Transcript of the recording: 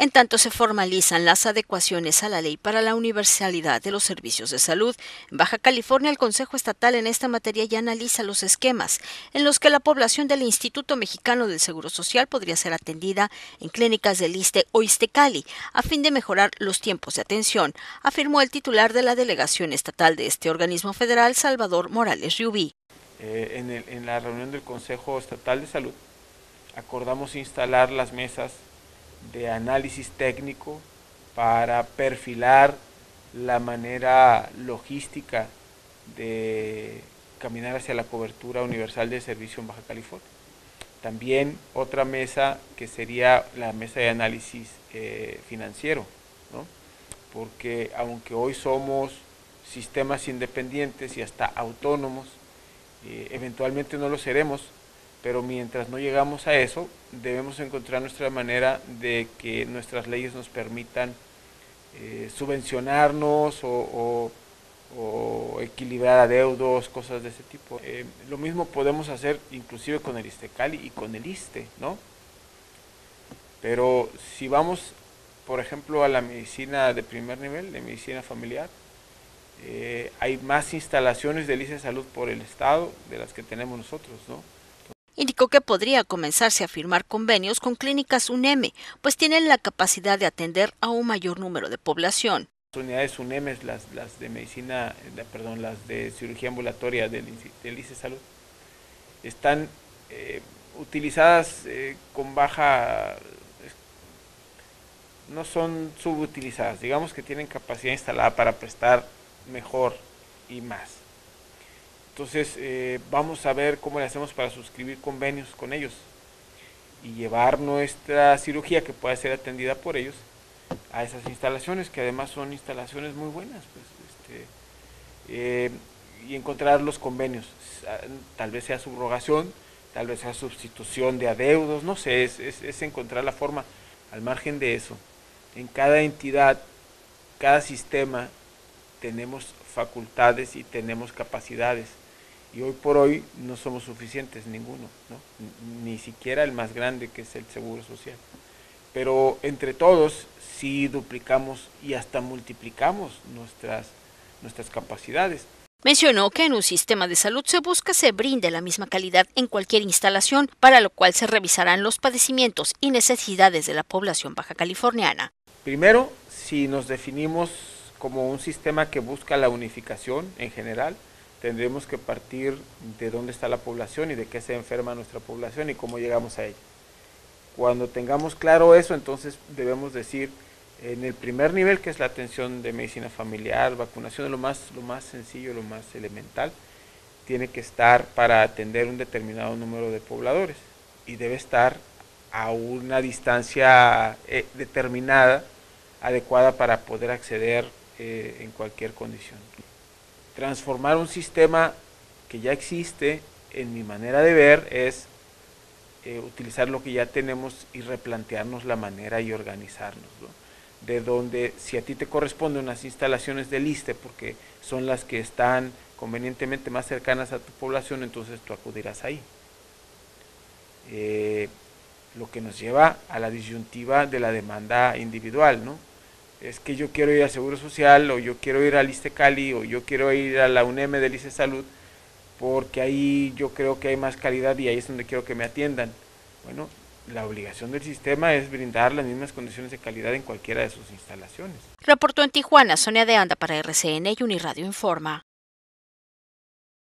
En tanto se formalizan las adecuaciones a la ley para la universalidad de los servicios de salud, en Baja California el Consejo Estatal en esta materia ya analiza los esquemas en los que la población del Instituto Mexicano del Seguro Social podría ser atendida en clínicas del ISTE o ISTECALI a fin de mejorar los tiempos de atención, afirmó el titular de la delegación estatal de este organismo federal, Salvador Morales Riubí. Eh, en, en la reunión del Consejo Estatal de Salud acordamos instalar las mesas de análisis técnico para perfilar la manera logística de caminar hacia la cobertura universal de servicio en Baja California. También otra mesa que sería la mesa de análisis eh, financiero, ¿no? porque aunque hoy somos sistemas independientes y hasta autónomos, eh, eventualmente no lo seremos, pero mientras no llegamos a eso, debemos encontrar nuestra manera de que nuestras leyes nos permitan eh, subvencionarnos o, equilibrar adeudos, cosas de ese tipo. Eh, lo mismo podemos hacer inclusive con el ISTECALI y con el ISTE, ¿no? Pero si vamos, por ejemplo, a la medicina de primer nivel, de medicina familiar, eh, hay más instalaciones de ISTE Salud por el Estado de las que tenemos nosotros, ¿no? Indicó que podría comenzarse a firmar convenios con clínicas UNEME, pues tienen la capacidad de atender a un mayor número de población. Las unidades UNEME, las, las de medicina, perdón, las de cirugía ambulatoria del, del ICE Salud, están eh, utilizadas eh, con baja, no son subutilizadas, digamos que tienen capacidad instalada para prestar mejor y más. Entonces eh, vamos a ver cómo le hacemos para suscribir convenios con ellos y llevar nuestra cirugía que pueda ser atendida por ellos a esas instalaciones, que además son instalaciones muy buenas, pues, este, eh, y encontrar los convenios. Tal vez sea subrogación, tal vez sea sustitución de adeudos, no sé, es, es encontrar la forma al margen de eso. En cada entidad, cada sistema, tenemos facultades y tenemos capacidades y hoy por hoy no somos suficientes ninguno, ni siquiera el más grande que es el Seguro Social. Pero entre todos sí duplicamos y hasta multiplicamos nuestras, nuestras capacidades. Mencionó que en un sistema de salud se busca se brinde la misma calidad en cualquier instalación, para lo cual se revisarán los padecimientos y necesidades de la población baja californiana. Primero, si nos definimos como un sistema que busca la unificación en general, tendremos que partir de dónde está la población y de qué se enferma nuestra población y cómo llegamos a ella. Cuando tengamos claro eso, entonces debemos decir en el primer nivel, que es la atención de medicina familiar, vacunación, lo más, lo más sencillo, lo más elemental, tiene que estar para atender un determinado número de pobladores y debe estar a una distancia eh, determinada, adecuada para poder acceder eh, en cualquier condición transformar un sistema que ya existe, en mi manera de ver, es eh, utilizar lo que ya tenemos y replantearnos la manera y organizarnos. De donde, si a ti te corresponden unas instalaciones de liste, porque son las que están convenientemente más cercanas a tu población, entonces tú acudirás ahí. Eh, lo que nos lleva a la disyuntiva de la demanda individual, ¿no? Es que yo quiero ir al Seguro Social o yo quiero ir al ISTE Cali o yo quiero ir a la UNEM del ISTE Salud porque ahí yo creo que hay más calidad y ahí es donde quiero que me atiendan. Bueno, la obligación del sistema es brindar las mismas condiciones de calidad en cualquiera de sus instalaciones. Reportó en Tijuana, Sonia de Anda para RCN y Uniradio Informa.